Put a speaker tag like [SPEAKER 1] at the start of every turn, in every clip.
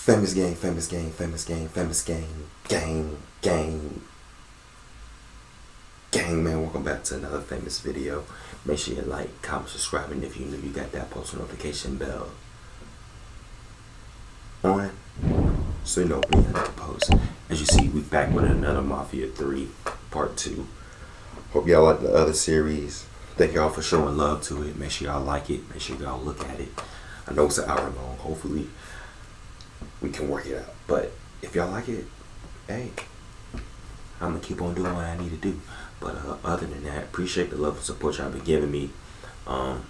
[SPEAKER 1] Famous game, famous game, famous game, famous game, game, game, gang, man. Welcome back to another famous video. Make sure you like, comment, subscribe, and if you new, you got that post notification bell on, so you know when I post. As you see, we back with another Mafia 3 Part 2. Hope y'all like the other series. Thank y'all for showing love to it. Make sure y'all like it. Make sure y'all look at it. I know it's an hour long. Hopefully, we can work it out. But if y'all like it, hey, I'm gonna keep on doing what I need to do. But uh, other than that, appreciate the love and support y'all been giving me. Um,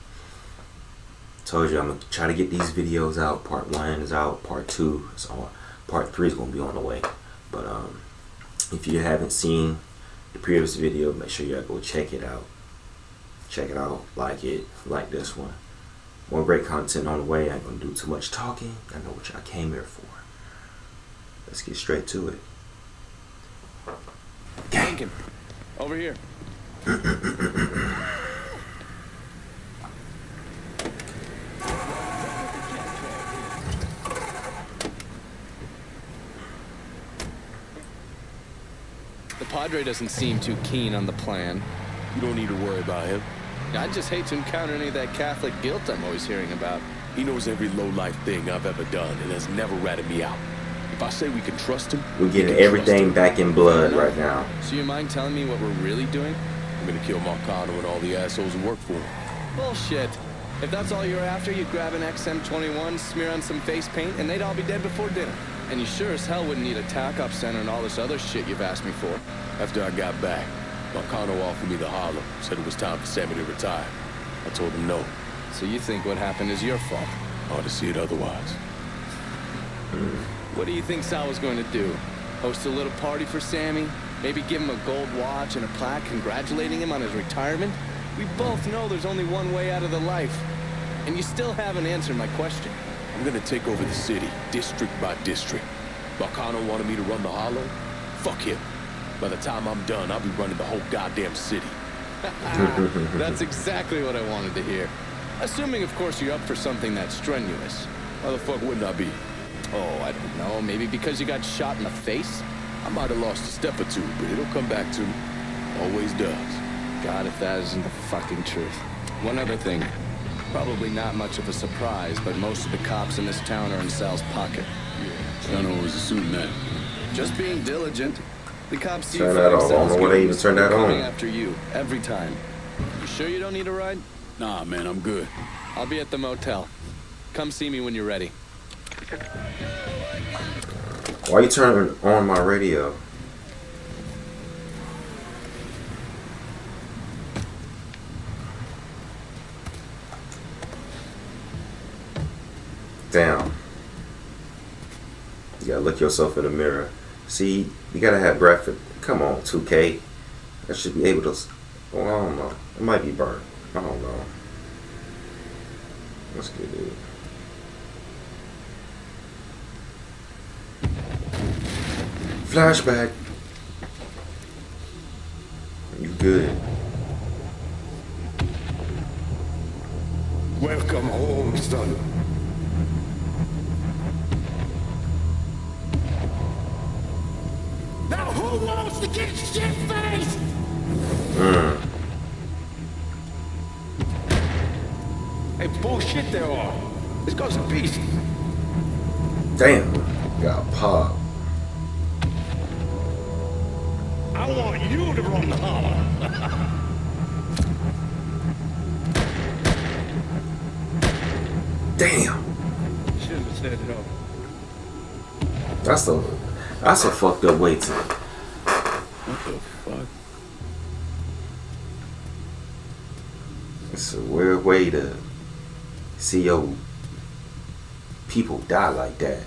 [SPEAKER 1] told you I'm gonna try to get these videos out. Part one is out. Part two is on. Part three is gonna be on the way. But um, if you haven't seen the previous video, make sure y'all go check it out. Check it out, like it, like this one. More great content on the way. I ain't gonna do too much talking. I know what y'all came here for. Let's get straight to it.
[SPEAKER 2] Lincoln, over here. The Padre doesn't seem too keen on the plan.
[SPEAKER 3] You don't need to worry about him.
[SPEAKER 2] I'd just hate to encounter any of that Catholic guilt I'm always hearing about.
[SPEAKER 3] He knows every low-life thing I've ever done and has never ratted me out. If I say we can trust him,
[SPEAKER 1] We're getting
[SPEAKER 3] can trust
[SPEAKER 1] everything back in blood right now.
[SPEAKER 2] So you mind telling me what we're really doing?
[SPEAKER 3] I'm gonna kill Marcano and all the assholes who work for him.
[SPEAKER 2] Bullshit. If that's all you're after, you'd grab an XM21, smear on some face paint, and they'd all be dead before dinner. And you sure as hell wouldn't need a tac-op center and all this other shit you've asked me for.
[SPEAKER 3] After I got back, Marcano offered me the hollow, said it was time for Sammy to retire. I told him no.
[SPEAKER 2] So you think what happened is your fault?
[SPEAKER 3] Hard to see it otherwise.
[SPEAKER 2] What do you think Sal was going to do? Host a little party for Sammy? Maybe give him a gold watch and a plaque congratulating him on his retirement? We both know there's only one way out of the life. And you still haven't answered my question.
[SPEAKER 3] I'm gonna take over the city, district by district. Marcano wanted me to run the hollow? Fuck him. By the time I'm done, I'll be running the whole goddamn city.
[SPEAKER 2] That's exactly what I wanted to hear. Assuming, of course, you're up for something that's strenuous.
[SPEAKER 3] How the fuck wouldn't I be?
[SPEAKER 2] Oh, I don't know. Maybe because you got shot in the face?
[SPEAKER 3] I might have lost a step or two, but it'll come back to me. Always does.
[SPEAKER 2] God, if that isn't the fucking truth. One other thing. Probably not much of a surprise, but most of the cops in this town are in Sal's pocket.
[SPEAKER 3] Yeah, I don't always assume that.
[SPEAKER 2] Just being diligent. The cops see
[SPEAKER 1] Turn
[SPEAKER 2] you
[SPEAKER 1] that
[SPEAKER 2] fighting
[SPEAKER 1] off. I don't
[SPEAKER 2] Sal's
[SPEAKER 1] know why they
[SPEAKER 2] goons,
[SPEAKER 1] even turned that
[SPEAKER 2] coming
[SPEAKER 1] on.
[SPEAKER 2] after you, every time. You sure you don't need a ride?
[SPEAKER 3] Nah, man, I'm good.
[SPEAKER 2] I'll be at the motel. Come see me when you're ready.
[SPEAKER 1] Why are you turning on my radio? Damn. You gotta look yourself in the mirror. See, you gotta have breakfast. Come on, 2K. I should be able to. Well, I don't know. It might be burnt. I don't know. Let's get it. Flashback. Are you good?
[SPEAKER 4] Welcome home, son. Now who wants to get shit faced? Hey, bullshit there are. This guy's a beast.
[SPEAKER 1] Damn. Got pop.
[SPEAKER 4] I want you to run the holler.
[SPEAKER 1] Damn.
[SPEAKER 4] Shouldn't have said it all.
[SPEAKER 1] That's a that's a fucked up way to.
[SPEAKER 3] What the fuck?
[SPEAKER 1] It's a weird way to see your people die like that.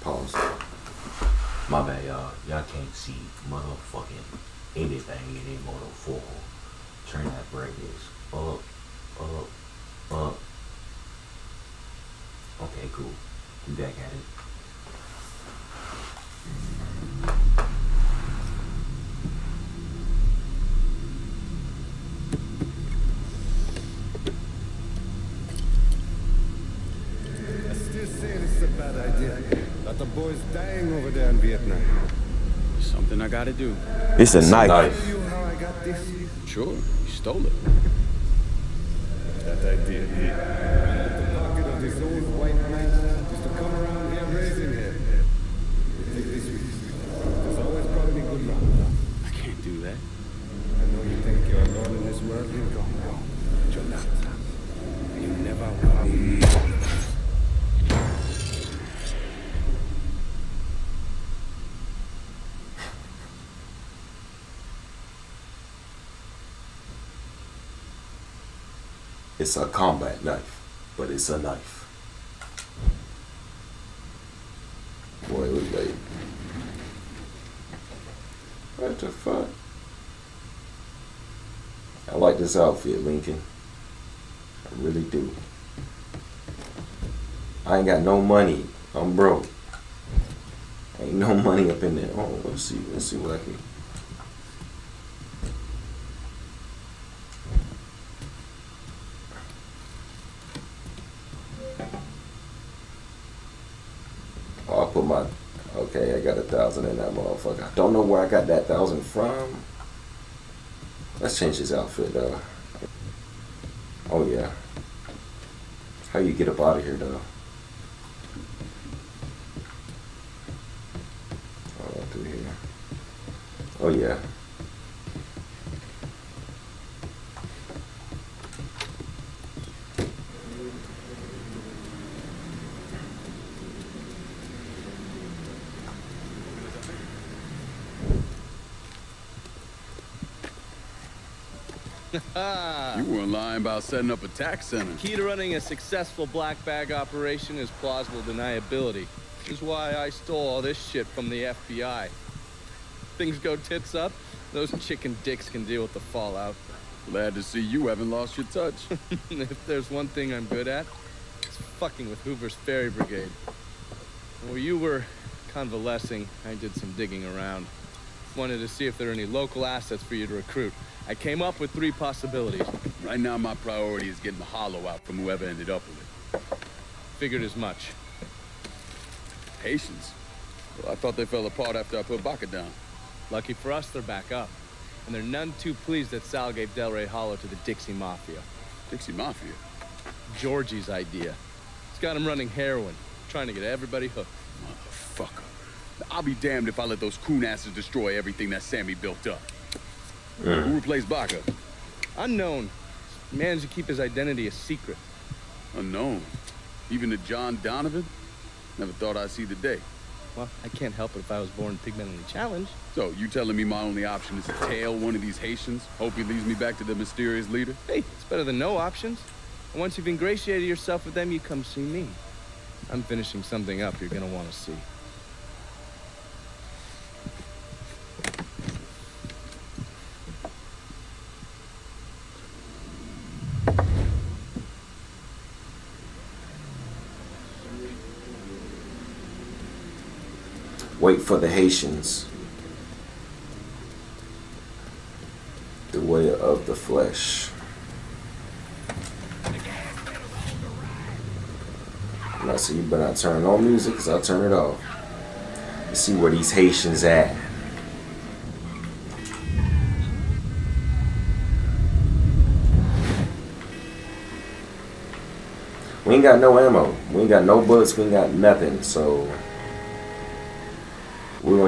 [SPEAKER 1] Pause. My bad, y'all. Y'all can't see motherfucking anything in a motor four. Turn that brightness up, up, up. Okay, cool. We back at it.
[SPEAKER 5] boys dying over there in Vietnam.
[SPEAKER 4] Something I gotta do.
[SPEAKER 6] It's a
[SPEAKER 1] It's a
[SPEAKER 6] knife.
[SPEAKER 1] knife.
[SPEAKER 5] You how I got this?
[SPEAKER 4] Sure, you stole it.
[SPEAKER 5] That idea here. The pocket of this old white knight is to come around here raising hell. Take this with you. It's always brought me good luck.
[SPEAKER 4] I can't do that.
[SPEAKER 5] I know you think you're alone in this world, you're gone wrong. But you're not. You never will be.
[SPEAKER 1] It's a combat knife, but it's a knife. Boy, was late. What the fuck? I like this outfit, Lincoln. I really do. I ain't got no money. I'm broke. Ain't no money up in there. Oh, let's see. Let's see what I can. Oh, I put my. Okay, I got a thousand in that motherfucker. I don't know where I got that thousand from. Let's change his outfit though. Oh yeah. How you get up out of here though? Oh, through here. Oh yeah.
[SPEAKER 3] About setting up a tax center.
[SPEAKER 2] The Key to running a successful black bag operation is plausible deniability. Which is why I stole all this shit from the FBI. Things go tits up, those chicken dicks can deal with the fallout.
[SPEAKER 3] Glad to see you haven't lost your touch.
[SPEAKER 2] if there's one thing I'm good at, it's fucking with Hoover's Fairy Brigade. While you were convalescing, I did some digging around. Wanted to see if there are any local assets for you to recruit. I came up with three possibilities.
[SPEAKER 3] Right now, my priority is getting the hollow out from whoever ended up with it.
[SPEAKER 2] Figured as much.
[SPEAKER 3] Patience? Well, I thought they fell apart after I put Baka down.
[SPEAKER 2] Lucky for us, they're back up. And they're none too pleased that Sal gave Delray Hollow to the Dixie Mafia.
[SPEAKER 3] Dixie Mafia.
[SPEAKER 2] Georgie's idea. It's got him running heroin, trying to get everybody hooked.
[SPEAKER 3] Motherfucker. I'll be damned if I let those coon asses destroy everything that Sammy built up. Mm. Who replaced Baka?
[SPEAKER 2] Unknown. Managed to keep his identity a secret.
[SPEAKER 3] Unknown. Even to John Donovan? Never thought I'd see the day.
[SPEAKER 2] Well, I can't help it if I was born pigmentally challenged.
[SPEAKER 3] So, you telling me my only option is to tail one of these Haitians? Hope he leads me back to the mysterious leader?
[SPEAKER 2] Hey, it's better than no options. And once you've ingratiated yourself with them, you come see me. I'm finishing something up you're gonna want to see.
[SPEAKER 1] Wait for the Haitians. The way of the flesh. Now, so you better not turn on music, because I'll turn it off. Let's see where these Haitians at. We ain't got no ammo. We ain't got no bullets. We ain't got nothing. So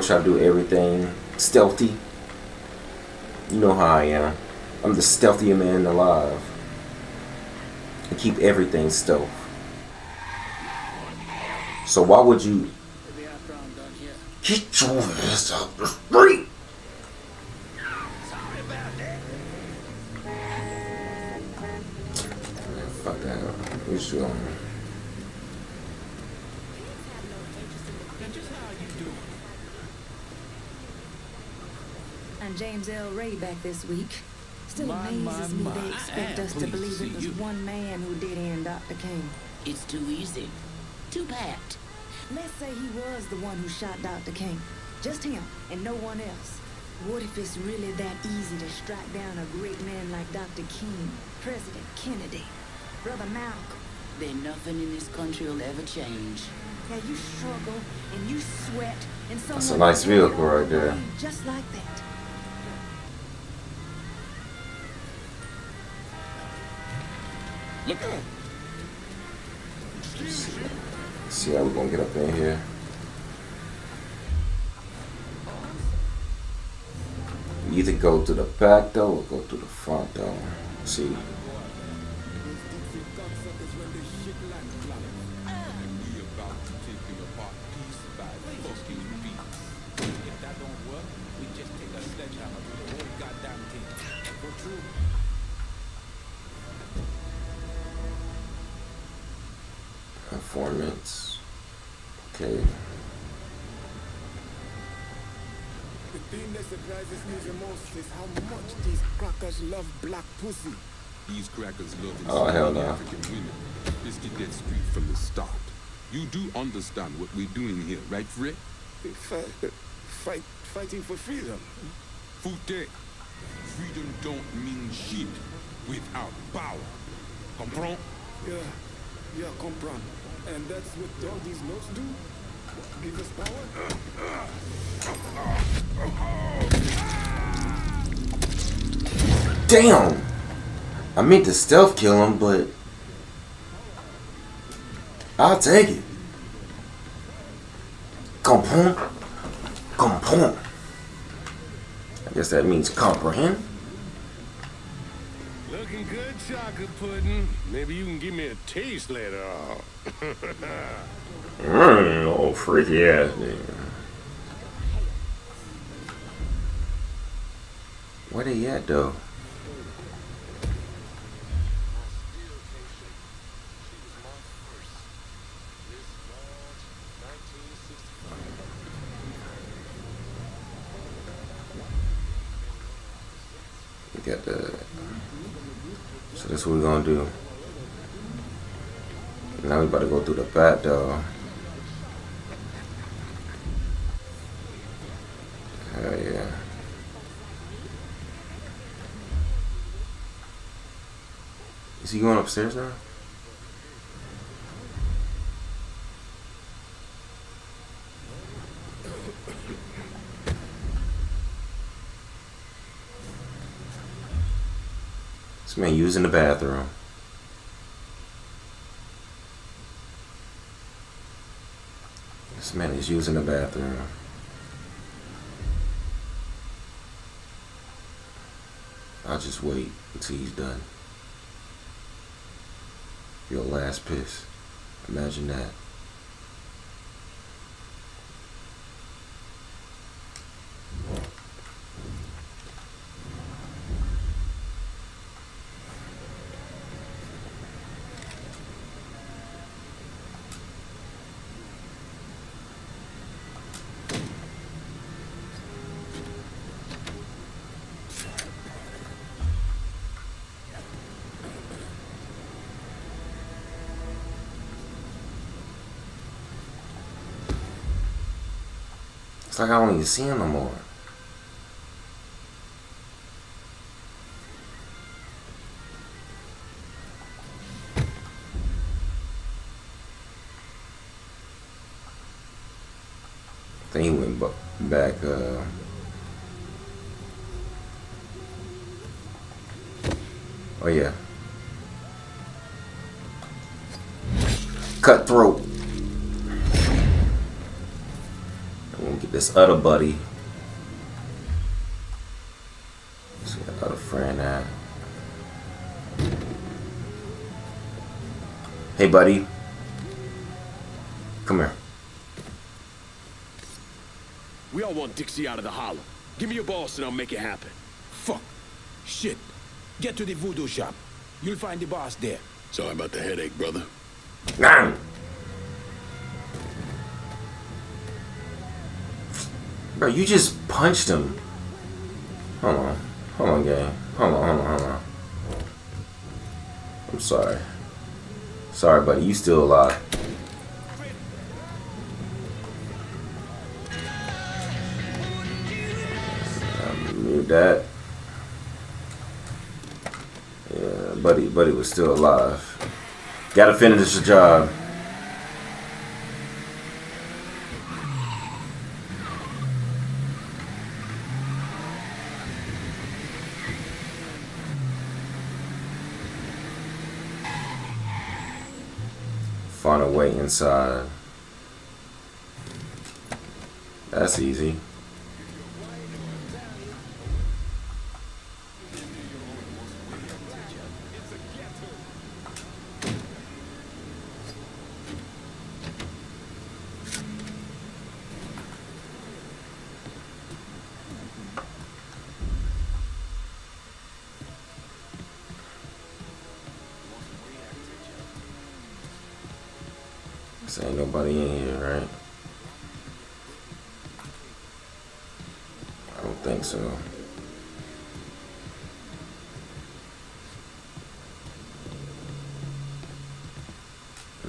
[SPEAKER 1] try to do everything stealthy. You know how I am. I'm the stealthiest man alive. I keep everything stealth. So why would you get your ass out the street? Fuck that. What you doing?
[SPEAKER 7] And James Earl Ray back this week. Still
[SPEAKER 8] My,
[SPEAKER 7] amazes
[SPEAKER 8] my,
[SPEAKER 7] me they expect
[SPEAKER 8] I
[SPEAKER 7] us to believe it was
[SPEAKER 8] you.
[SPEAKER 7] one man who did end Dr. King.
[SPEAKER 8] It's too easy. Too packed.
[SPEAKER 7] Let's say he was the one who shot Dr. King. Just him and no one else. What if it's really that easy to strike down a great man like Dr. King, President Kennedy, Brother Malcolm?
[SPEAKER 8] Then nothing in this country will ever change.
[SPEAKER 7] Yeah, you struggle and you sweat and
[SPEAKER 1] That's a nice vehicle right there.
[SPEAKER 7] Just like that.
[SPEAKER 3] Look out.
[SPEAKER 1] see how we gonna get up in here. We either go to the back door or go to the front door. See. Okay.
[SPEAKER 6] The thing that surprises me the most is how much these crackers love black pussy.
[SPEAKER 5] These crackers love
[SPEAKER 1] Oh, hell no.
[SPEAKER 5] African women. Let's get that straight from the start. You do understand what we're doing here, right, Fred?
[SPEAKER 6] Fight, fight, fighting for freedom.
[SPEAKER 5] Fute, freedom don't mean shit without power. Comprend?
[SPEAKER 6] Yeah, yeah, comprend. And that's what all these notes do?
[SPEAKER 1] Damn! I meant to stealth kill him, but I'll take it. Comprehend? Comprehend. I guess that means comprehend.
[SPEAKER 4] Looking good, chocolate pudding. Maybe you can give me a taste later on.
[SPEAKER 1] Oh, freaky ass nigga. Where they at though? We got the. So that's what we're gonna do. Now we about to go through the back door. Hell yeah. Is he going upstairs now? This man using the bathroom. Man is using the bathroom. I'll just wait until he's done. Your last piss. Imagine that. Like I don't even see him no more. I think he went back. Uh, oh yeah. Cutthroat. This other buddy. See that other friend at. Hey buddy. Come here.
[SPEAKER 3] We all want Dixie out of the hollow. Give me your boss and I'll make it happen.
[SPEAKER 4] Fuck. Shit. Get to the voodoo shop. You'll find the boss there.
[SPEAKER 3] Sorry about the headache, brother.
[SPEAKER 1] Nah. Bro, you just punched him. Hold on. Hold on, gang. Hold on, hold on, hold on. I'm sorry. Sorry, buddy. You still alive. Mute that. Yeah, buddy, buddy was still alive. Gotta finish the job. Find a way inside. That's easy.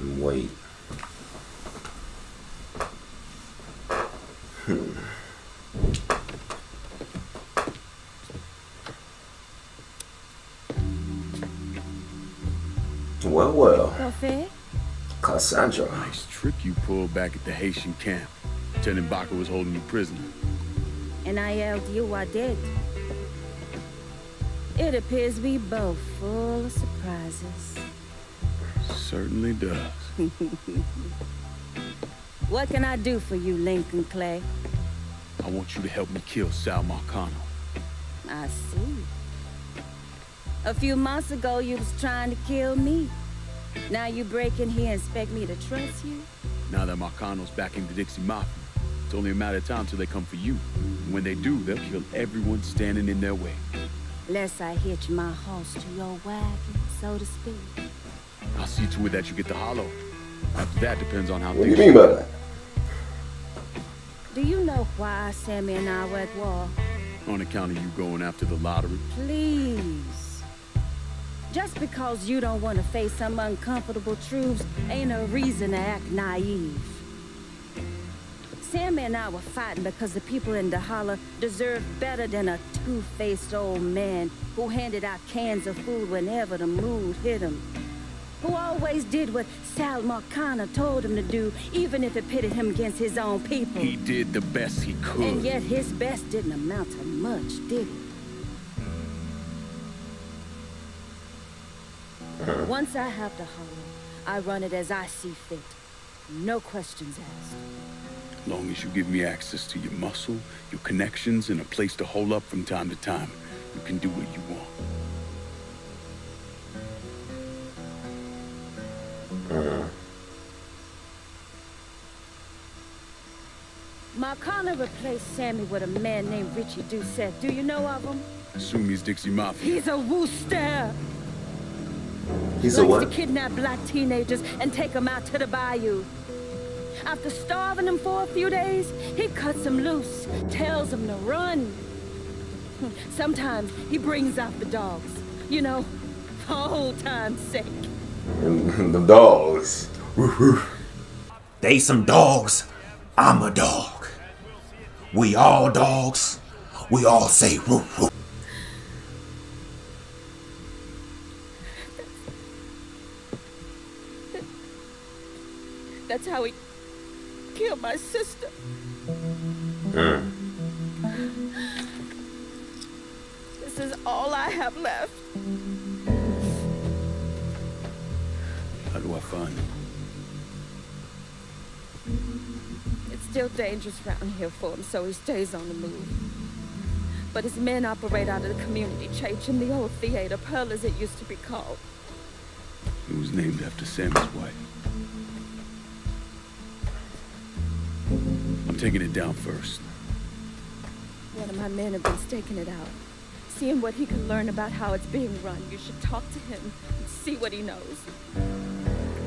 [SPEAKER 1] And wait. Hmm. Well, well.
[SPEAKER 9] Buffet?
[SPEAKER 1] Cassandra.
[SPEAKER 3] Nice trick you pulled back at the Haitian camp. Lieutenant Baka was holding you prisoner.
[SPEAKER 9] And I held you I did. It appears we both full of surprises.
[SPEAKER 3] Certainly does.
[SPEAKER 9] What can I do for you, Lincoln Clay?
[SPEAKER 3] I want you to help me kill Sal Marcano.
[SPEAKER 9] I see. A few months ago, you was trying to kill me. Now you break in here and expect me to trust you?
[SPEAKER 3] Now that Marcano's backing the Dixie Mafia, it's only a matter of time till they come for you. And when they do, they'll kill everyone standing in their way.
[SPEAKER 9] Lest I hitch my horse to your wagon, so to speak.
[SPEAKER 3] I'll see to it that you get the hollow. After that depends on how
[SPEAKER 1] What do you
[SPEAKER 3] things
[SPEAKER 1] mean by that?
[SPEAKER 9] Do you know why Sammy and I were at war?
[SPEAKER 3] on account of you going after the lottery.
[SPEAKER 9] Please. Just because you don't want to face some uncomfortable truths ain't a reason to act naive. Sammy and I were fighting because the people in the Dahala deserved better than a two-faced old man who handed out cans of food whenever the mood hit him. Who always did what Sal Marcano told him to do, even if it pitted him against his own people.
[SPEAKER 3] He did the best he could.
[SPEAKER 9] And yet his best didn't amount to much, did it? Uh-huh. Once I have the hollow, I run it as I see fit. No questions asked.
[SPEAKER 3] long as you give me access to your muscle, your connections, and a place to hole up from time to time, you can do what you want.
[SPEAKER 9] Marcano replaced Sammy with a man named Richie Doucette. Do you know of him?
[SPEAKER 3] Assume he's Dixie Mafia.
[SPEAKER 9] He's a wooster.
[SPEAKER 1] He's a
[SPEAKER 9] likes
[SPEAKER 1] what?
[SPEAKER 9] to kidnap black teenagers and take them out to the bayou. After starving them for a few days, he cuts them loose, tells them to run. Sometimes he brings out the dogs, you know, for old time's sake.
[SPEAKER 1] the dogs.
[SPEAKER 10] They some dogs. I'm a dog. We all dogs. We all say woof woof.
[SPEAKER 9] That's how he killed my sister. Hmm. This is all I have left.
[SPEAKER 3] How do I find him?
[SPEAKER 9] Still dangerous around here for him, so he stays on the move. But his men operate out of the community church in the old theater, Pearl as it used to be called.
[SPEAKER 3] It was named after Sammy's wife. I'm taking it down first.
[SPEAKER 9] One of my men have been staking it out. Seeing what he can learn about how it's being run, you should talk to him and see what he knows.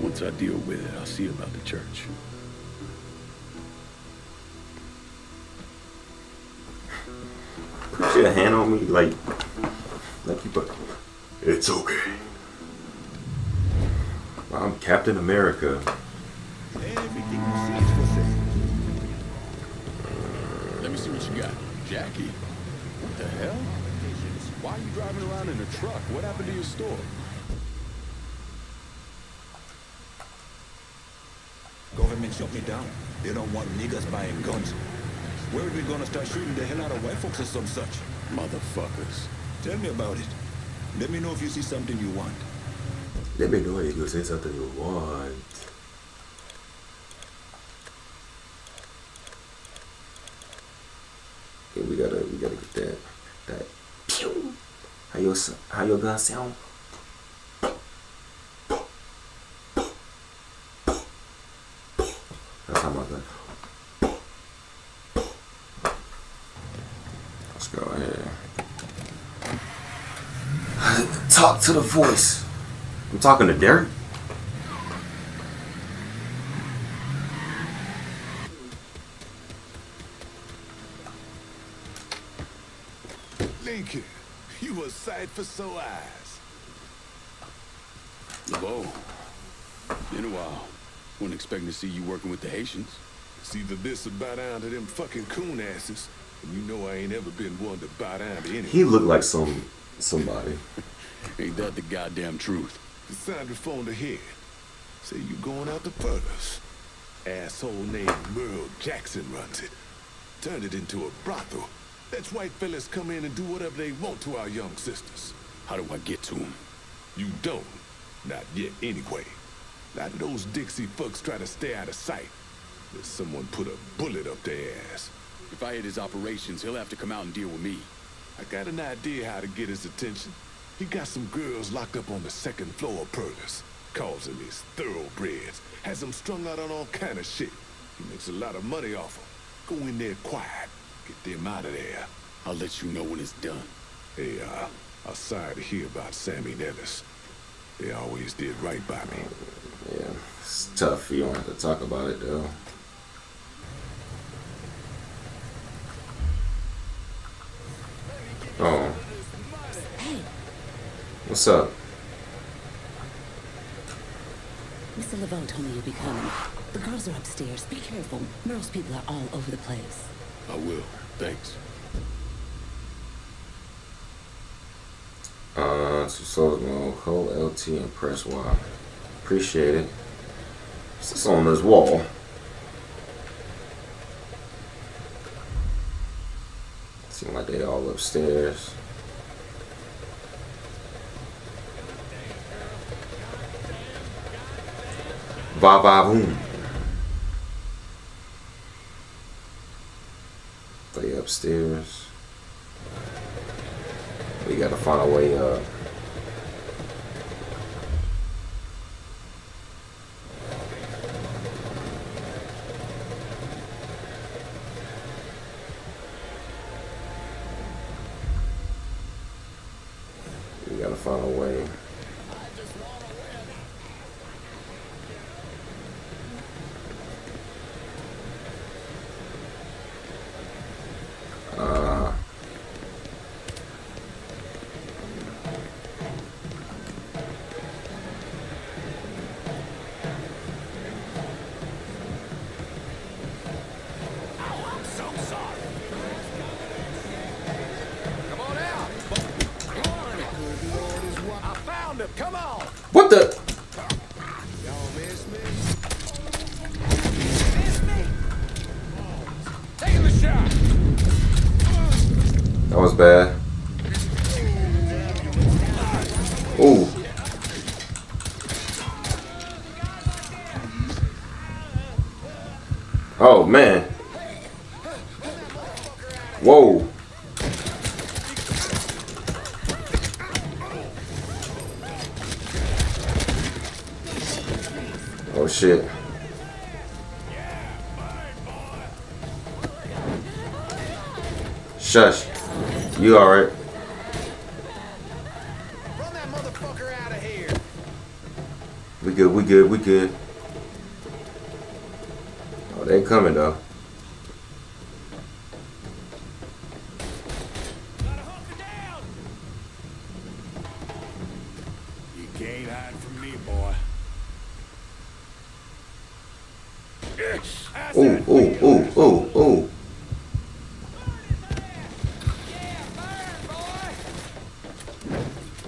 [SPEAKER 3] Once I deal with it, I'll see about the church.
[SPEAKER 1] Put your hand on me like like you put It's okay. I'm Captain America.
[SPEAKER 4] Everything you see is for sale.
[SPEAKER 3] Uh, let me see what you got. Jackie? What the hell?
[SPEAKER 4] Why are you driving around in a truck? What happened to your store? Government shut me down. They don't want niggas buying guns. Where are we gonna start shooting the hell out of white folks or some such?
[SPEAKER 3] Motherfuckers.
[SPEAKER 4] Tell me about it. Let me know if you see something you want.
[SPEAKER 1] Let me know if you see something you want. Okay, we gotta we gotta get that that pew. How your how your gun sound? To the voice. I'm talking to Derek.
[SPEAKER 4] Lincoln, you a sight for sore eyes.
[SPEAKER 3] Whoa. Been a while. Wasn't expecting to see you working with the Haitians.
[SPEAKER 4] It's either this or bow down to them fucking coon asses. And you know I ain't ever been one to bow down to anyone.
[SPEAKER 1] He looked like some somebody.
[SPEAKER 3] Ain't that the goddamn truth?
[SPEAKER 4] Cassandra phoned ahead. Say you going out to furthers. Asshole named Merle Jackson runs it. Turned it into a brothel. Lets white fellas come in and do whatever they want to our young sisters.
[SPEAKER 3] How do I get to them?
[SPEAKER 4] You don't. Not yet, anyway. Not those Dixie fucks try to stay out of sight. There's someone put a bullet up their ass.
[SPEAKER 3] If I hit his operations, he'll have to come out and deal with me.
[SPEAKER 4] I got an idea how to get his attention. He got some girls locked up on the second floor of Perlis. Calls them his thoroughbreds. Has them strung out on all kind of shit. He makes a lot of money off them. Go in there quiet. Get them out of there.
[SPEAKER 3] I'll let you know when it's done.
[SPEAKER 4] Hey, uh, I'm sorry to hear about Sammy Nellis. They always did right by me.
[SPEAKER 1] Yeah, it's tough. You don't have to talk about it though. Oh.
[SPEAKER 8] Hey,
[SPEAKER 1] What's up?
[SPEAKER 8] Mr. Laveau told me you'd be coming. The girls are upstairs. Be careful. Merle's people are all over the place.
[SPEAKER 3] I will. Thanks.
[SPEAKER 1] Uh, two souls mode, hold LT and press Y. Appreciate it. What's this on this wall? Seem like they all upstairs. Va va boom. They upstairs. We gotta find a way up. We gotta find a way. That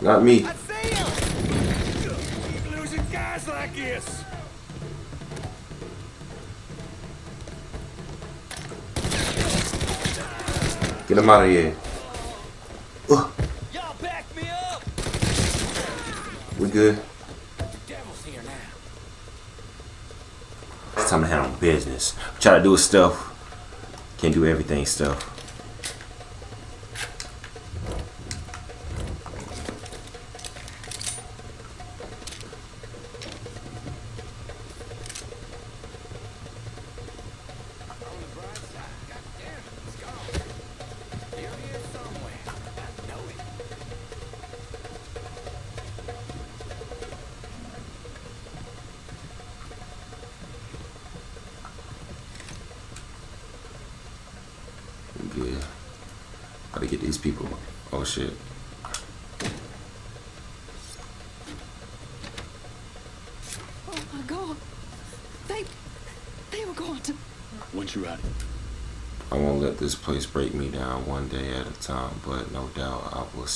[SPEAKER 1] Not me.
[SPEAKER 4] Losing guys like this.
[SPEAKER 1] Get him out of here. Ugh,
[SPEAKER 2] Y'all back me up.
[SPEAKER 1] we good.
[SPEAKER 2] Devil's here now.
[SPEAKER 1] It's time to handle business. Try to do it stealth. Can't do everything stealth.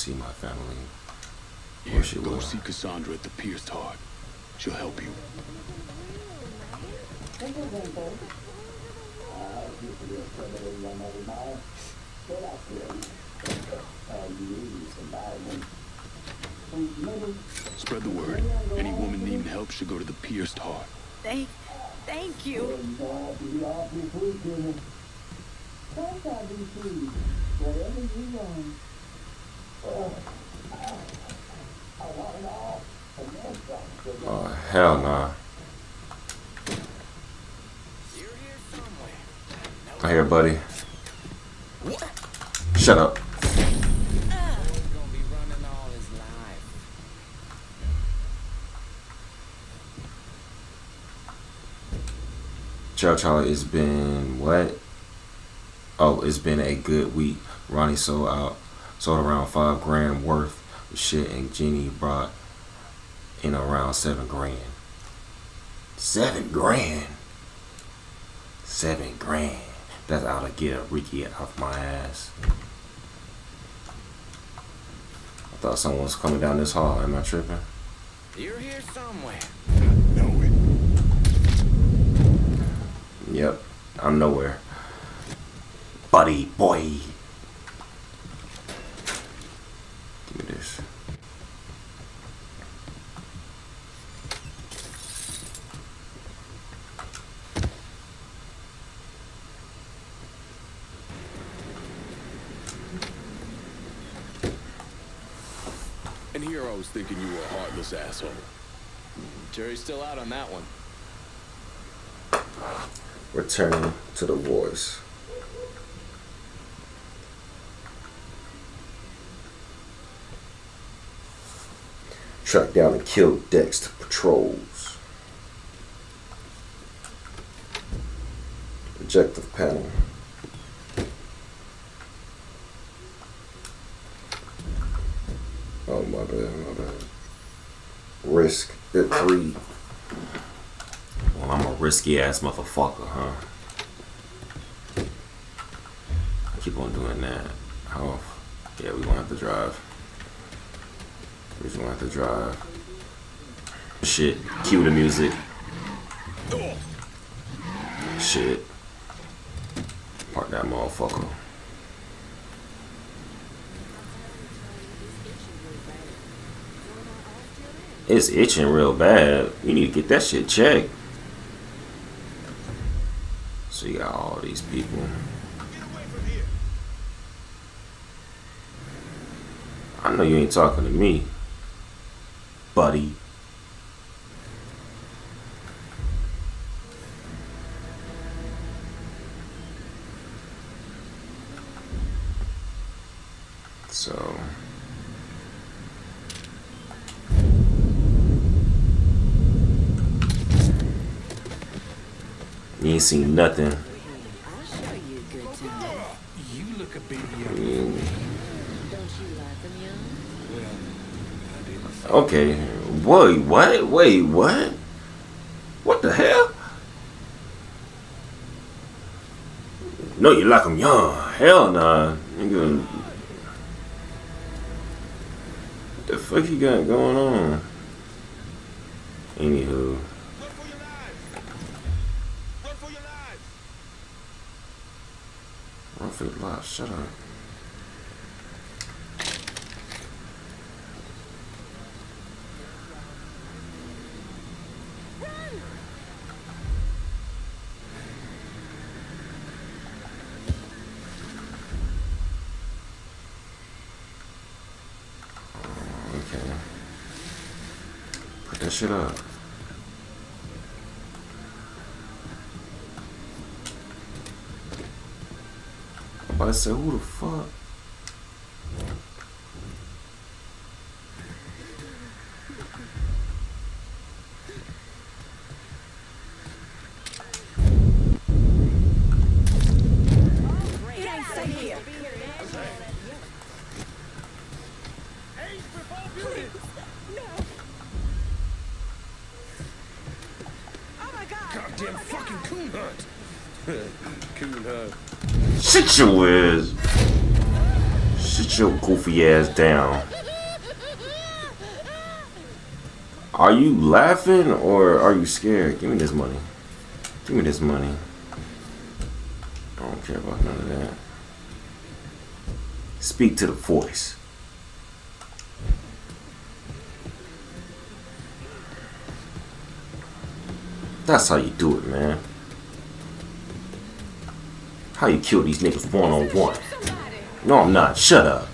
[SPEAKER 1] See my family.
[SPEAKER 3] here,
[SPEAKER 1] she
[SPEAKER 3] go
[SPEAKER 1] will.
[SPEAKER 3] see Cassandra at the Pierced Heart. She'll help you. Spread the word. Any woman needing help should go to the Pierced Heart.
[SPEAKER 7] Thank thank you.
[SPEAKER 1] Oh hell nah. I hear, buddy. Shut up. Chow Chow, it's been what? Oh, it's been a good week. Ronnie sold out, sold around five grand worth of shit, and Jeannie brought in around seven grand. Seven grand. Seven grand. That's how to get a Ricky off my ass. I thought someone was coming down this hall. Am I tripping?
[SPEAKER 2] You're here somewhere.
[SPEAKER 4] Know it.
[SPEAKER 1] Yep. I'm nowhere. Buddy boy. Give me this.
[SPEAKER 3] And here I was thinking you were a heartless asshole.
[SPEAKER 2] Jury's still out on that one.
[SPEAKER 1] Returning to the wars. Track down and kill Dexter patrols. Objective panel. Oh my bad, my bad. Risk at three. Well, I'm a risky ass motherfucker, huh? I Keep on doing that. Oh, Yeah, we gonna have to drive. We just gonna have to drive. Shit. Cue the music. Shit. Park that motherfucker. It's itching real bad. You need to get that shit checked. So you got all these people. I know you ain't talking to me, buddy. So. You ain't seen nothing.
[SPEAKER 8] I'll show you a good time.
[SPEAKER 6] You look a bit
[SPEAKER 1] I
[SPEAKER 6] young.
[SPEAKER 1] mean,
[SPEAKER 8] Don't you like them young?
[SPEAKER 6] Well, I didn't say
[SPEAKER 1] okay. Wait, what? Wait, what? What the hell? No, you like them young. Hell nah. Nigga. What the fuck you got going on? Anywho.
[SPEAKER 4] Run for your lives! Run for your lives!
[SPEAKER 1] Run for your life. Shut up. Shit up. To say, who the fuck?
[SPEAKER 4] goddamn fucking coon hunt.
[SPEAKER 3] coon hunt.
[SPEAKER 1] Sit your ass. Sit your goofy ass down. Are you laughing or are you scared? Give me this money. Give me this money. I don't care about none of that. Speak to the voice. That's how you do it, man. How you kill these niggas one on one? No, I'm not. Shut up.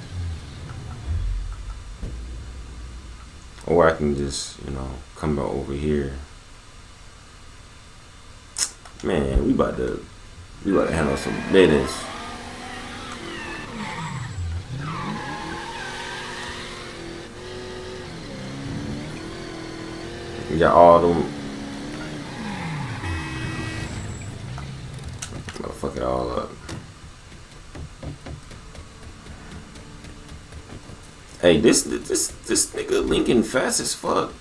[SPEAKER 1] Or I can just, you know, come out over here. Man, we about to, we about to handle some business. We got all them. I'll fuck it all up. Hey, this this this nigga Lincoln fast as fuck.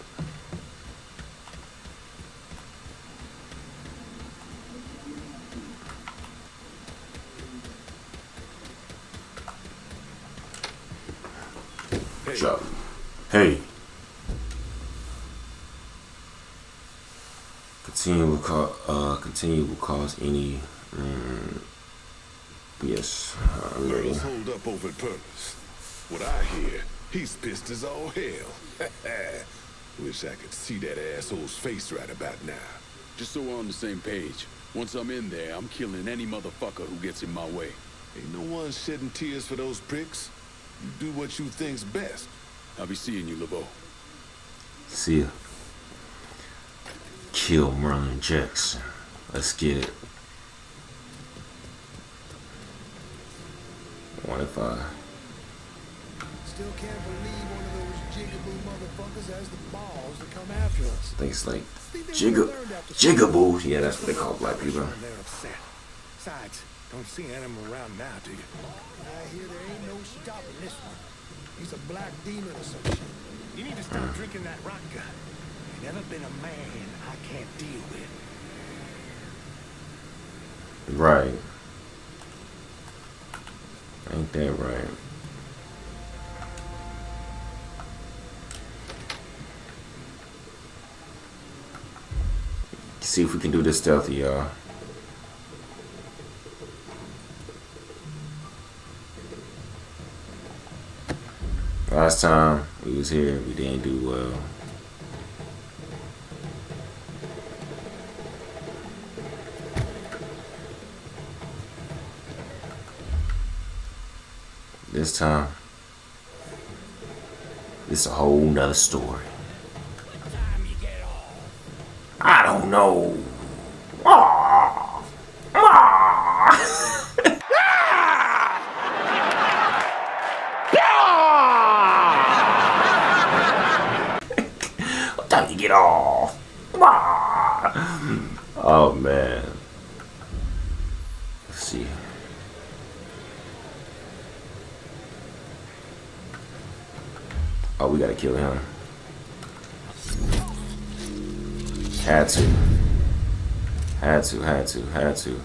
[SPEAKER 1] Job. Hey. Continue will cause uh continue will cause any mm, yes, I'm ready.
[SPEAKER 4] Girls hold up over at Purvis. What I hear, he's pissed as all hell. Wish I could see that asshole's face right about now.
[SPEAKER 3] Just so we're on the same page. Once I'm in there, I'm killing any motherfucker who gets in my way.
[SPEAKER 4] Ain't no one shedding tears for those pricks. You do what you think's best.
[SPEAKER 3] I'll be seeing you, LeBeau.
[SPEAKER 1] See ya. Kill Merlin Jackson. Let's get it. What if I
[SPEAKER 6] Still can't believe one of those jigaboo motherfuckers has the balls to come after us.
[SPEAKER 1] think it's like Jigga Jigaboo? Yeah, that's what they call black people.
[SPEAKER 6] They're upset. Besides, don't see Animal around now, do you? I hear there ain't no stopping this one. He's a black demon or some shit. You need to stop mm. drinking that rock gun. You've never been a man I can't deal with.
[SPEAKER 1] Right. Ain't that right? See if we can do this stealthy, y'all. Last time we was here, we didn't do well. This time, it's a whole nother story. I don't know. Ah. Ah. what time you get off? Ah. Oh man. Let's see. Oh, gotta kill him. Had to. Had to, had to, had to.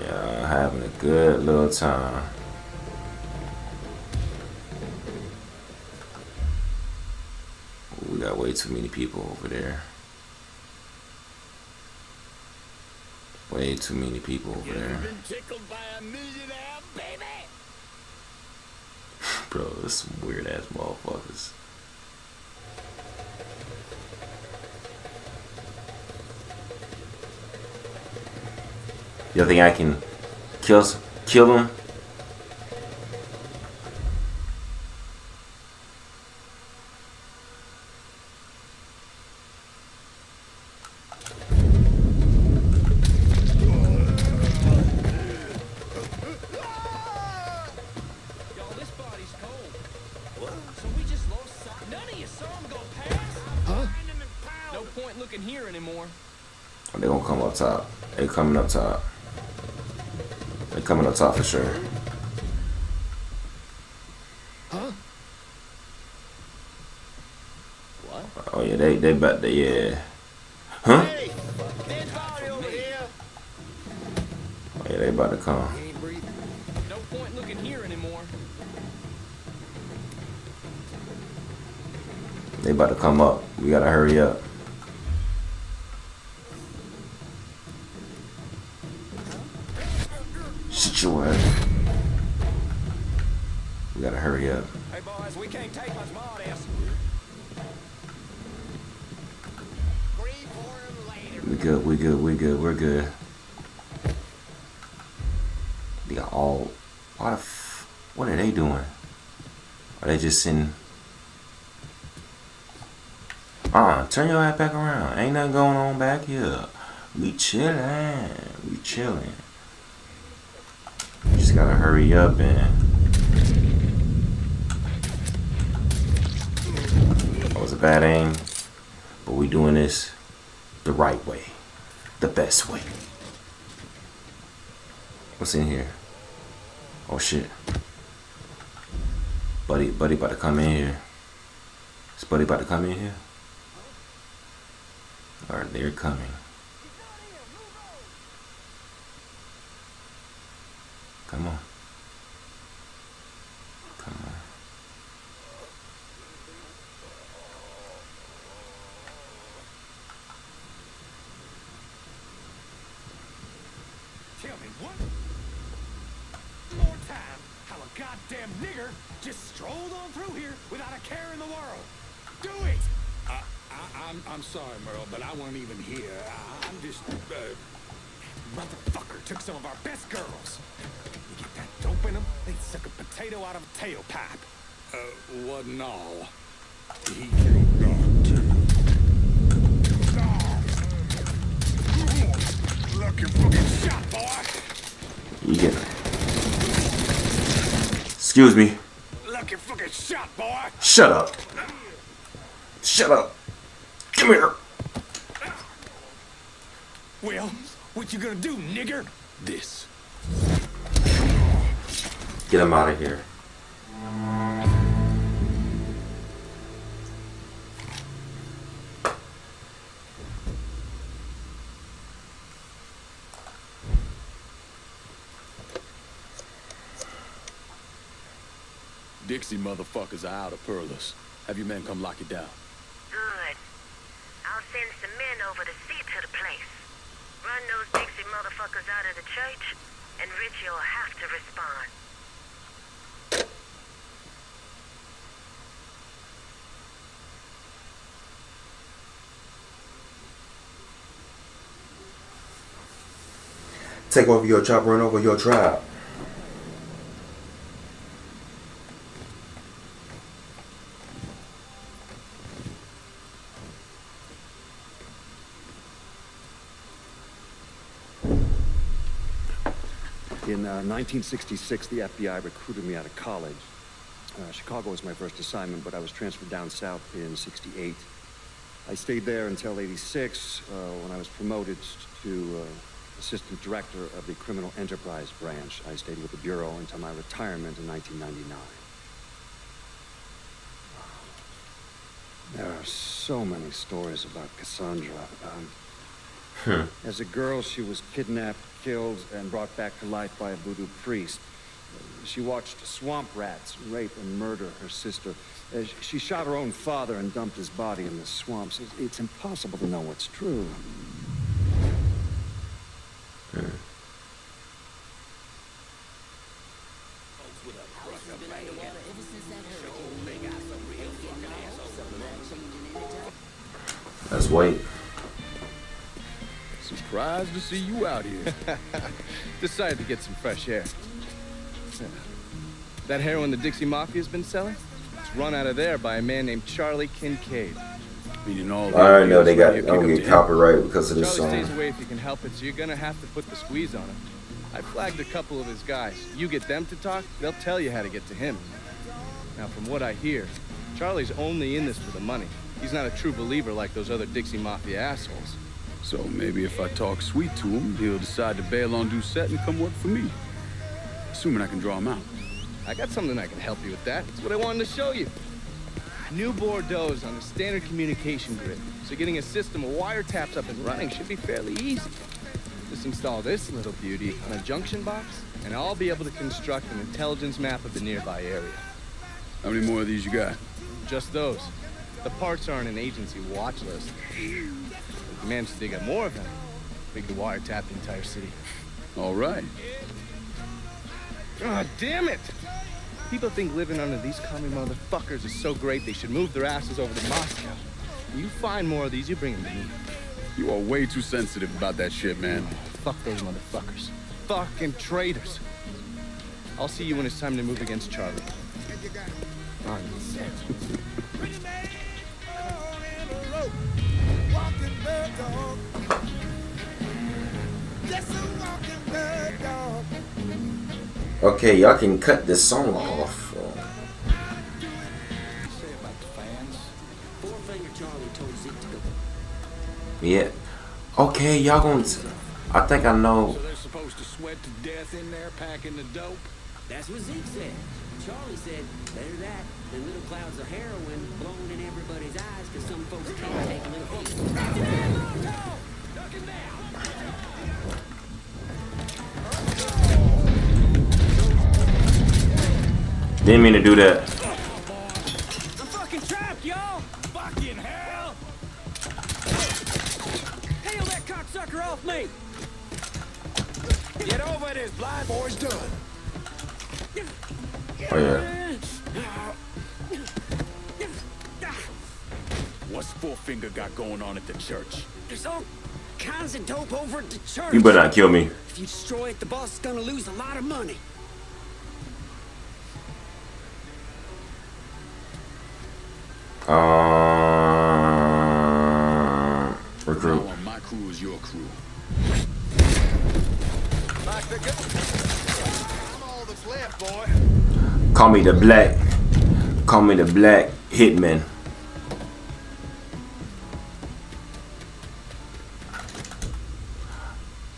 [SPEAKER 1] Yeah, having a good little time. We got way too many people over there. Way too many people over there.
[SPEAKER 3] been tickled by a millionaire, baby?
[SPEAKER 1] Bro, there's some weird ass motherfuckers. You think I can kill kill him? Up top. They coming up top. They coming up top for sure.
[SPEAKER 6] Huh?
[SPEAKER 1] Oh yeah, they they about to yeah. Huh? Oh, yeah, they about to come.
[SPEAKER 2] No point looking here anymore.
[SPEAKER 1] They about to come up. We gotta hurry up. Shut your ass. We gotta hurry up.
[SPEAKER 6] Hey, boys, we can't take much more of this.
[SPEAKER 1] We good, we good, we good, we're good. They got all. What, the f- what are they doing? Are they just sitting? Uh, turn your ass back around. Ain't nothing going on back here. We chillin'. We chillin'. Just gotta hurry up and. A bad aim, but we doing this the right way, the best way. What's in here? Oh shit. Buddy, buddy about to come in here. Is buddy about to come in here? Or they're coming. Come on. Come on.
[SPEAKER 6] Tell me what? More time, how a goddamn nigger just strolled on through here without a care in the world. Do it!
[SPEAKER 5] I, I, I'm, I'm sorry, Merle, but I wasn't even here. I, I'm just, uh,
[SPEAKER 6] Motherfucker took some of our best girls. You get that dope in them, they'd suck a potato out of a tailpipe.
[SPEAKER 5] uh, wasn't all. He killed God, too.
[SPEAKER 6] Lucky fucking shot, boy!
[SPEAKER 1] You get Excuse me. Shut up. Shut up. Come here.
[SPEAKER 6] Well, what you gonna do, nigger?
[SPEAKER 3] This.
[SPEAKER 1] Get him out of here.
[SPEAKER 3] Motherfuckers are out of Perlas. Have your men come lock it down.
[SPEAKER 11] Good. I'll send some men over to see to the place. Run those Dixie motherfuckers out of the church, and Richie will have to respond.
[SPEAKER 1] Take over your job, run over your tribe.
[SPEAKER 12] In uh, 1966, the FBI recruited me out of college. Uh, Chicago was my first assignment, but I was transferred down south in 68. I stayed there until 86, uh, when I was promoted to uh, assistant director of the criminal enterprise branch. I stayed with the Bureau until my retirement in 1999. There are so many stories about Cassandra. Um, as a girl, she was kidnapped, killed, and brought back to life by a voodoo priest. She watched swamp rats rape and murder her sister. She shot her own father and dumped his body in the swamps. It's impossible to know what's true.
[SPEAKER 2] Surprised to see you out here. Decided to get some fresh air. That heroin the Dixie Mafia's been selling? It's run out of there by a man named Charlie Kincaid.
[SPEAKER 3] Meaning all
[SPEAKER 1] I already know they got.
[SPEAKER 2] Maybe a
[SPEAKER 1] I'm gonna get
[SPEAKER 2] to
[SPEAKER 1] copyright because of this
[SPEAKER 2] Charlie
[SPEAKER 1] song.
[SPEAKER 2] stays away if you can help it, so you're gonna have to put the squeeze on him. I flagged a couple of his guys. You get them to talk, they'll tell you how to get to him. Now, from what I hear, Charlie's only in this for the money. He's not a true believer like those other Dixie Mafia assholes.
[SPEAKER 3] So maybe if I talk sweet to him, he'll decide to bail on Doucette and come work for me. Assuming I can draw him out.
[SPEAKER 2] I got something I can help you with that. That's what I wanted to show you. New Bordeaux's on a standard communication grid, so getting a system of wiretaps up and running should be fairly easy. Just install this little beauty on a junction box, and I'll be able to construct an intelligence map of the nearby area.
[SPEAKER 3] How many more of these you got?
[SPEAKER 2] Just those. The parts are on an agency watch list. If we manage to dig up more of them, we could wiretap the entire city.
[SPEAKER 3] All right.
[SPEAKER 2] God damn it! People think living under these commie motherfuckers is so great they should move their asses over to Moscow. You find more of these, you bring them to me.
[SPEAKER 3] You are way too sensitive about that shit, man.
[SPEAKER 2] Fuck those motherfuckers. Fucking traitors. I'll see you when it's time to move against Charlie. On
[SPEAKER 1] Okay, y'all can cut this song off. Yeah. Okay, y'all gonna. I think I know.
[SPEAKER 6] So they're supposed to sweat to death in there packing the dope?
[SPEAKER 13] That's what Zeke said. Charlie said, better that than little clouds of heroin blowing in everybody's eyes because some folks can't take a little heat.
[SPEAKER 1] Didn't mean to do that.
[SPEAKER 6] I'm fucking trapped, y'all! Fucking hell!
[SPEAKER 13] Hail that cocksucker off me!
[SPEAKER 6] Get over this blind boy's done.
[SPEAKER 1] Oh yeah.
[SPEAKER 3] Finger got going on at the church?
[SPEAKER 13] There's all kinds of dope over at the church.
[SPEAKER 1] You better not kill me.
[SPEAKER 13] If you destroy it, the boss is gonna lose a lot of money.
[SPEAKER 1] Um, recruit.
[SPEAKER 3] Now my crew is your crew.
[SPEAKER 6] I'm all that's left.
[SPEAKER 1] Call me the black. Call me the black hitman.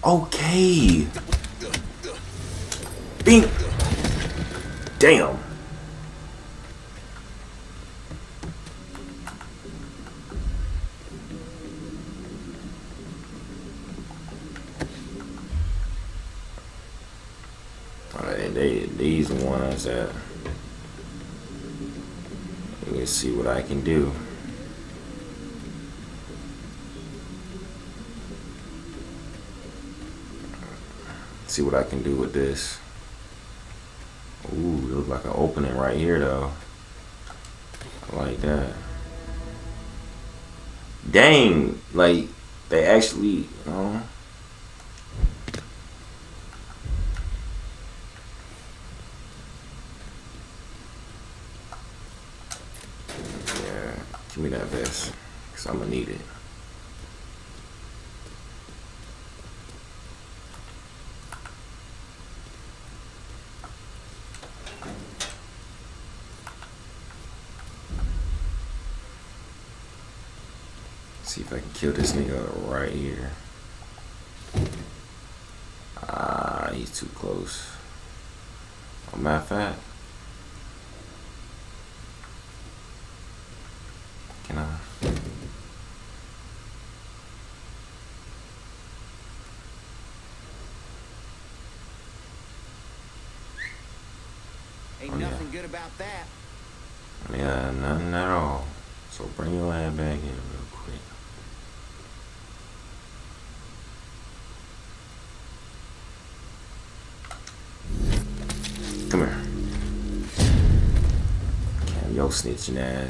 [SPEAKER 1] Okay. Bing. Damn. Alright, they these ones that let's see what I can do. See what I can do with this. Ooh, it looks like an opening right here though. I like that. Dang, like they actually, you know. Yeah, give me that vest, cause I'm gonna need it. See if I can kill this nigga right here. Ah, he's too close. Oh, matter of fact, can I?
[SPEAKER 13] Ain't
[SPEAKER 1] Oh, yeah.
[SPEAKER 13] nothing good about that.
[SPEAKER 14] Sneeds, né?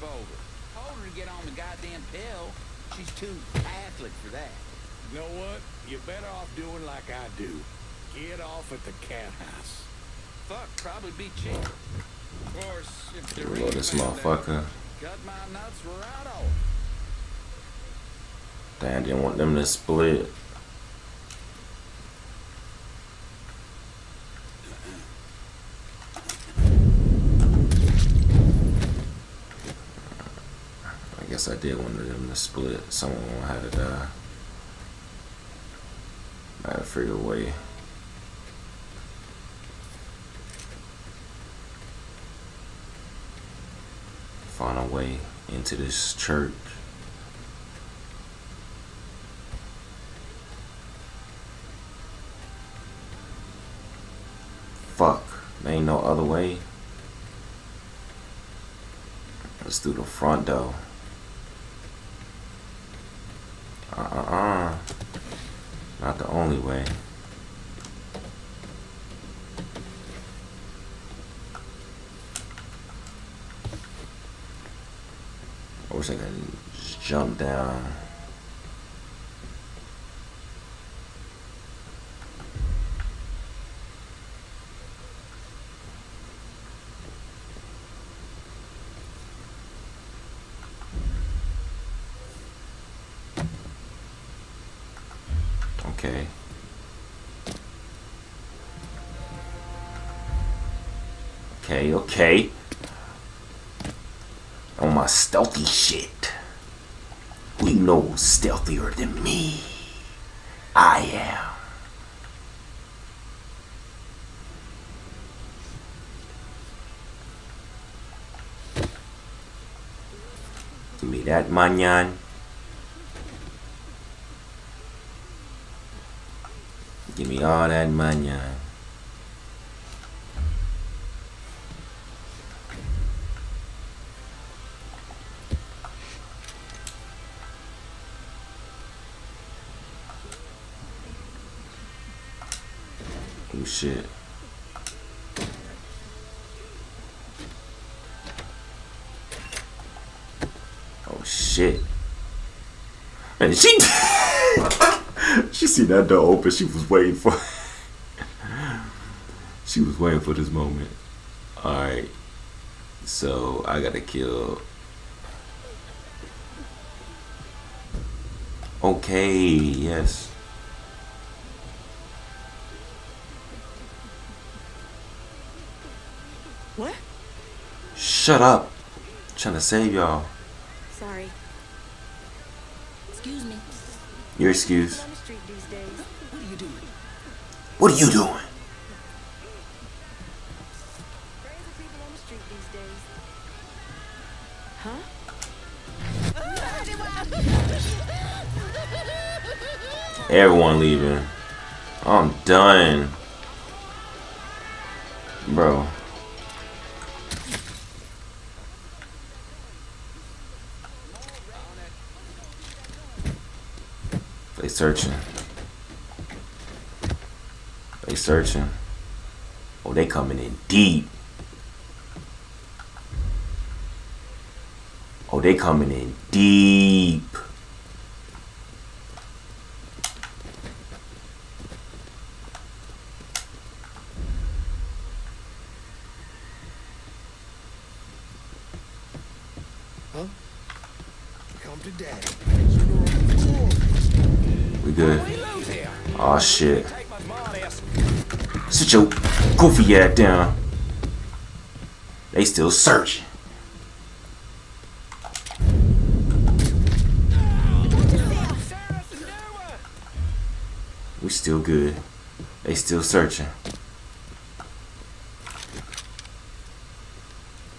[SPEAKER 14] Brat to trip over. Told her to get on the goddamn pill. She's too Catholic for that.
[SPEAKER 6] You know what? You're better off doing like I do. Get off at the cat house.
[SPEAKER 14] Fuck, probably be cheap. Of course, if the
[SPEAKER 1] Reload this
[SPEAKER 14] ring found out,
[SPEAKER 1] motherfucker.
[SPEAKER 14] Cut my nuts right off.
[SPEAKER 1] Damn, didn't want them to split. Guess I did want them to split. Someone had to die. I had to figure a way. Find a way into this church. Fuck. There ain't no other way. Let's do the front door. Uh-uh-uh. Not the only way. I wish I could just jump down. Okay. Okay, okay. On my stealthy shit. Know stealthier than me? I am. Give me that manyan. Give me all that manyan. Shit. Oh shit. And she She see that door open, she was waiting for She was waiting for this moment. Alright. So I gotta kill Okay, yes. Shut up. trying to save y'all.
[SPEAKER 7] Sorry. Excuse me.
[SPEAKER 1] Your excuse.
[SPEAKER 7] On the street these days. What are you doing?
[SPEAKER 1] What are you doing?
[SPEAKER 7] Crazy people on the street these days. Huh?
[SPEAKER 1] Everyone leaving. I'm done. Searching. They searching. Oh, they coming in deep. Oh, they coming in deep.
[SPEAKER 6] Huh? Come to daddy.
[SPEAKER 1] We good. Oh ah, shit. Sit your goofy ass down. They still searching. We still good. They still searching.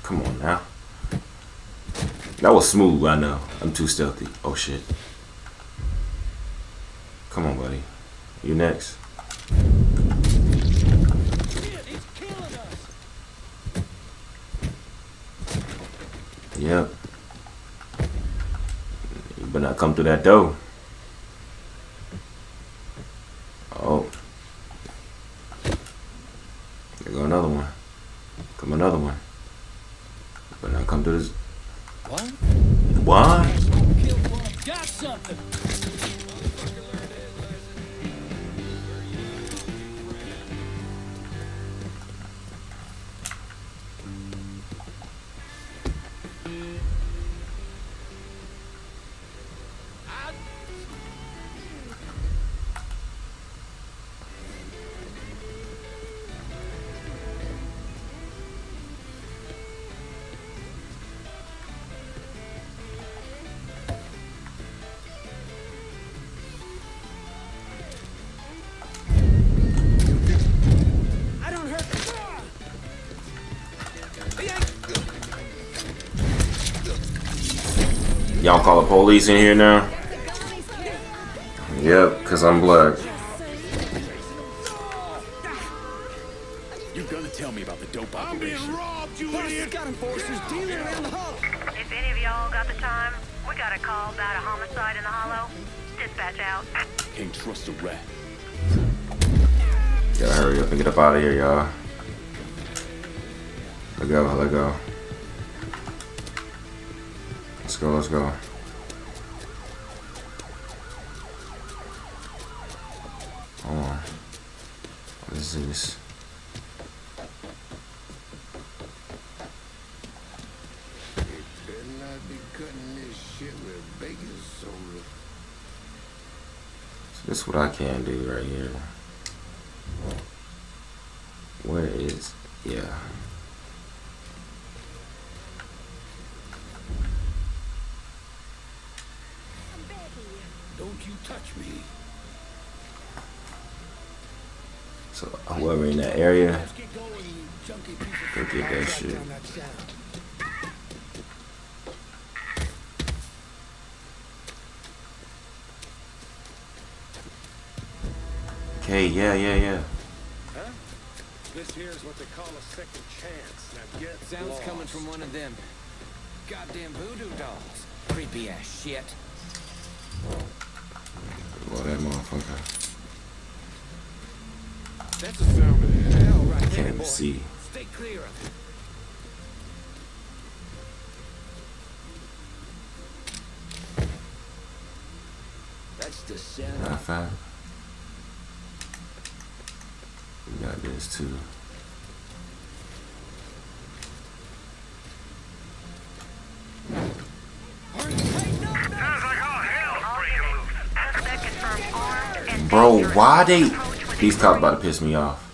[SPEAKER 1] Come on now. That was smooth, I know. I'm too stealthy. Oh shit. Come on, buddy. You next. Yep. You through that door. Y'all call the police in here now? Yep, because I'm black.
[SPEAKER 3] You're gonna tell me about the dope operation.
[SPEAKER 6] got enforcers dealing around the hollow.
[SPEAKER 11] If any of y'all got the time, we got a call about a homicide in the hollow. Dispatch out.
[SPEAKER 3] Can't trust a rat.
[SPEAKER 1] Gotta hurry up and get up out of here, y'all. Let go, let go. Go, let's go. On. What is this? So this is what I can do right here. Where is yeah.
[SPEAKER 6] Don't you touch me.
[SPEAKER 1] So whoever in that area,
[SPEAKER 6] Let's get going, you junkie piece of
[SPEAKER 1] go get that shit.
[SPEAKER 6] down that sound.
[SPEAKER 1] Okay, yeah, yeah, yeah.
[SPEAKER 5] Huh? This here's what they call a second chance. Now get
[SPEAKER 14] Sounds
[SPEAKER 5] lost.
[SPEAKER 14] coming from one of them. Goddamn voodoo dolls. Creepy ass shit.
[SPEAKER 1] Blow that motherfucker.
[SPEAKER 5] That's a sound of hell right
[SPEAKER 1] Can't
[SPEAKER 5] there,
[SPEAKER 1] even see.
[SPEAKER 14] Stay clear of it.
[SPEAKER 13] That's the sound.
[SPEAKER 1] Of fact, we got this too. Why they these cops about to piss me off?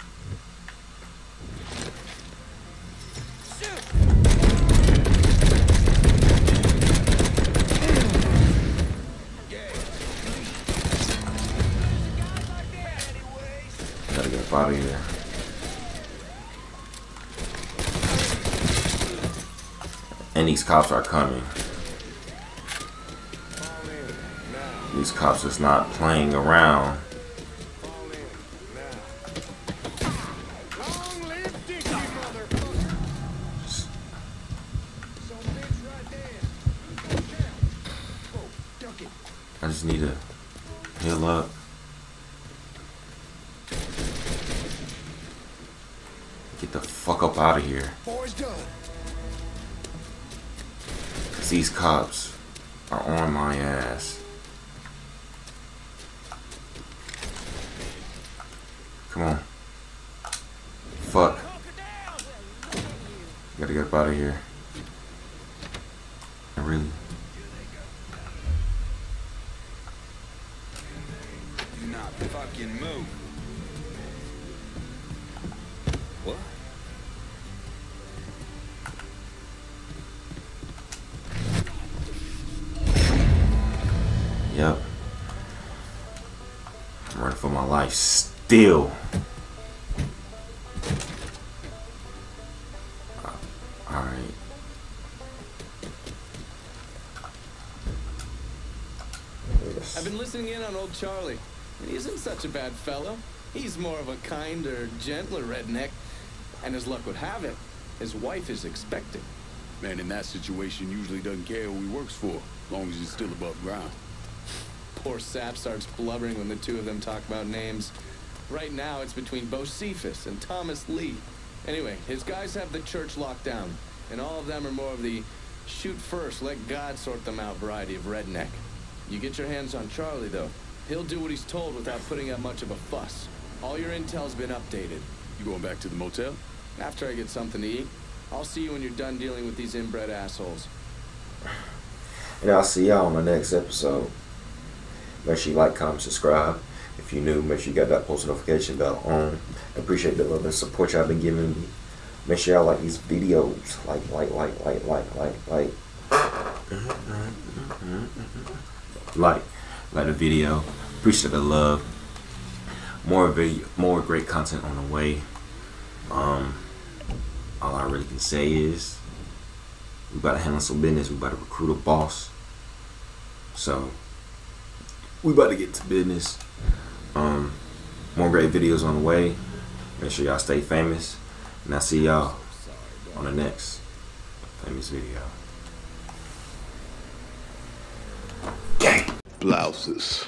[SPEAKER 1] Gotta get out of here. And these cops are coming. These cops is not playing around. Yep. I'm running for my life still. Uh, Alright.
[SPEAKER 2] I've been listening in on old Charlie, and he isn't such a bad fellow. He's more of a kinder, gentler redneck, and as luck would have it, his wife is expecting.
[SPEAKER 3] Man in that situation usually doesn't care who he works for, as long as he's still above ground.
[SPEAKER 2] Poor Sap starts blubbering when the two of them talk about names. Right now, it's between Bocephus and Thomas Lee. Anyway, his guys have the church locked down, and all of them are more of the shoot first, let God sort them out variety of redneck. You get your hands on Charlie, though. He'll do what he's told without putting up much of a fuss. All your intel's been updated.
[SPEAKER 3] You going back to the motel?
[SPEAKER 2] After I get something to eat, I'll see you when you're done dealing with these inbred assholes.
[SPEAKER 1] And I'll see y'all on the next episode. Make sure you like, comment, subscribe. If you're new, make sure you got that post notification bell on. I appreciate the love and support y'all been giving me. Make sure y'all like these videos. Like, like, like, like, like, like, like. Like, like the video. Appreciate the love. More video, more great content on the way. Um, all I really can say is we about to handle some business. We about to recruit a boss. So we about to get to business. Um, more great videos on the way. Make sure y'all stay famous. And I'll see y'all on the next famous video. Gang.
[SPEAKER 4] Blouses.